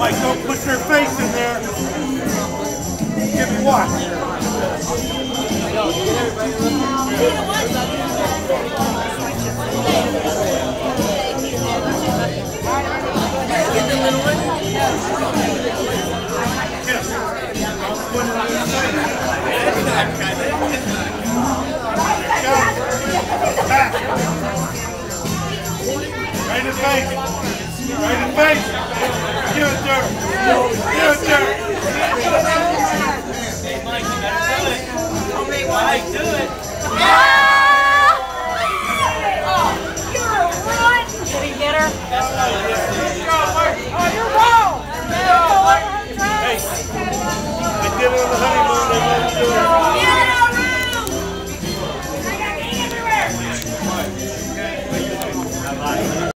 Mike, don't put your face in there. Give me watch. Back. Right in the face. Right in the face. Future! Future! Hey, Mike, you're a run! Get her? Hey, I did it on the